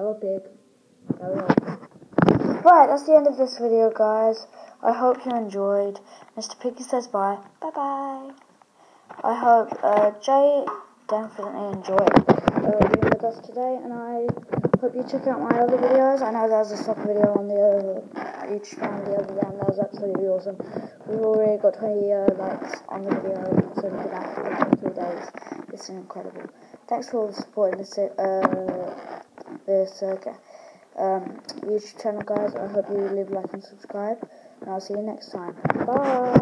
Hello, pig. Hello. Right, that's the end of this video, guys. I hope you enjoyed. Mr. Piggy says bye. Bye bye. I hope uh, Jay definitely enjoyed uh, being with us today, and I hope you check out my other videos. I know there was a soccer video on the other YouTube channel the other day, and that was absolutely awesome. We've already got 20 uh, likes on the video, so only been out for days. It's incredible. Thanks for all the support in this, uh, this uh, um, YouTube channel, guys. I hope you leave a like and subscribe, and I'll see you next time. Bye.